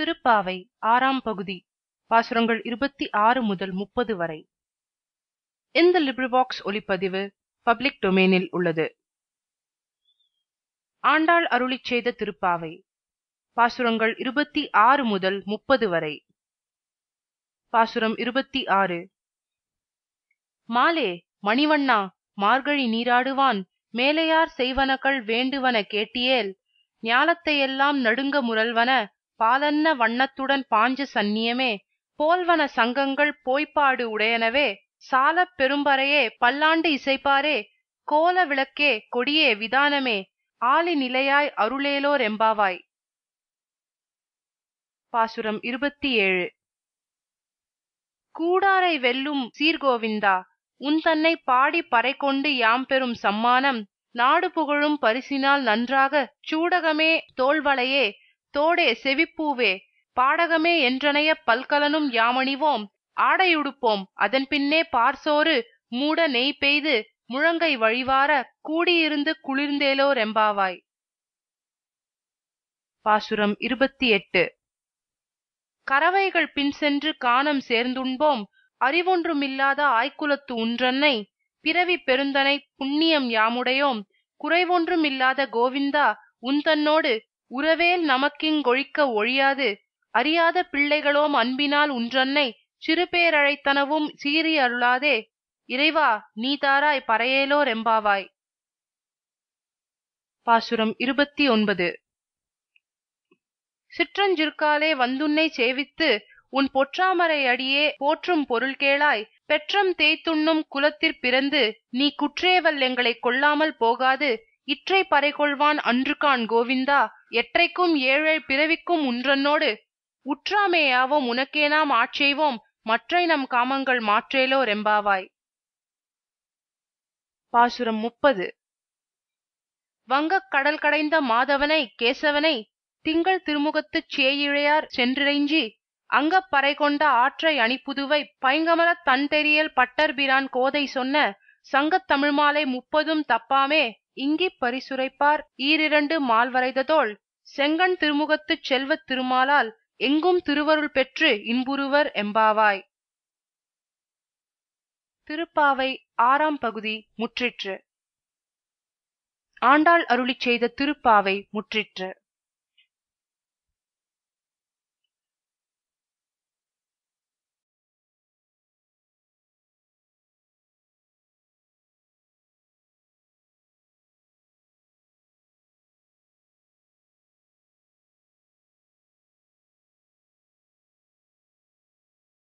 திருப்பாவை ஆறாம் பகுதி பாசுரங்கள் இருபத்தி ஆறு முதல் முப்பது வரை. இந்த லிப்ரிபாக்ஸ் ஒலிப்பதிவு பப்ளிக் டொமைனில் உள்ளது. ஆண்டாள் அருளிச் செய்த திருப்பாவை பாசுரங்கள் இருபத்தி ஆறு முதல் முப்பது வரை. பாசுரம் இருபத்தி ஆறு. மாலே மணிவண்ணா மார்கழி நீராடுவான் மேலையார் செய்வனகள் வேண்டுவன கேட்டியேல் ஞாலத்தையெல்லாம் நடுங்க முரல்வன பாலன்ன வண்ணத்துடன் பாஞ்ச சந்நியமே போல்வன சங்கங்கள் போய்ப்பாடு உடையனவே சாலப் பெரும்பறையே பல்லாண்டு இசைப்பாரே கோல விளக்கே கொடியே விதானமே ஆலி நிலையாய் அருளேலோர் எம்பாவாய். பாசுரம் இருபத்தி ஏழு கூடாரை வெல்லும் சீர்கோவிந்தா உன் தன்னை பாடி பறை கொண்டு யாம் பெறும் சம்மானம் நாடு புகழும் பரிசினால் நன்றாக சூடகமே தோள்வளையே தோடே செவிப்பூவே பாடகமே என்றனைய பல்கலனும் யாமணிவோம் ஆடையுடுப்போம் அதன் பின்னே பார்சோறு மூட நெய் பெய்து முழங்கை வழிவார கூடியிருந்து குளிர்ந்தேலோ ரெம்பாவாய் பாசுரம் இருபத்தி எட்டு கறவைகள் பின் சென்று காணம் சேர்ந்துண்போம் அறிவொன்றுமில்லாத ஆய்க்குலத்து உன்றன்னை பிறவி பெருந்தனை புண்ணியம் யாமுடையோம் குறைவொன்றுமில்லாத கோவிந்தா உன்தன்னோடு உறவேல் நமக்கிங்கொழிக்க ஒழியாது. அறியாத பிள்ளைகளோம் அன்பினால் உன்றன்னை சிறுபேரழைத்தனவும் சீறி அருளாதே. இறைவா நீ தாராய் பறையேலோ ரெம்பாவாய் பாசுரம் இருபத்தி ஒன்பது சிற்றஞ்சிற்காலே வந்துன்னை சேவித்து உன் பொற்றாமரை அடியே போற்றும் பொருள் கேளாய். பெற்றம் தேய்த்துண்ணும் குலத்திற் பிறந்து நீ குற்றேவல் எங்களை கொள்ளாமல் போகாது. இற்றை பறைகொள்வான் அன்றுகான் கோவிந்தா எற்றைக்கும் ஏழை பிறவிக்கும் உன்றன்னோடு. உற்றாமேயாவோம் உனக்கே நாம் ஆட்செய்வோம் மற்றை நம் காமங்கள் மாற்றேலோ ரெம்பாவாய். பாசுரம் முப்பது. வங்கக் கடல் கடைந்த மாதவனை கேசவனை திங்கள் திருமுகத்துச் சேயிழையார் சென்றிறைஞ்சி அங்கப் பறை கொண்ட ஆற்றை அணிப்புதுவை பைங்கமலத் தன் தெரியல் பட்டர்பிரான் கோதை சொன்ன சங்கத் தமிழ்மாலை முப்பதும் தப்பாமே. இங்கிப் பரிசுரைப்பார். ஈரிரண்டு மால்வரைததோள் செங்கண் திருமுகத்துச் செல்வத் திருமாலால் எங்கும் திருவருள் பெற்று இன்புறுவர் எம்பாவாய். திருப்பாவை ஆறாம் பகுதி முற்றிற்று. ஆண்டாள் அருளிச் செய்த திருப்பாவை முற்றிற்று.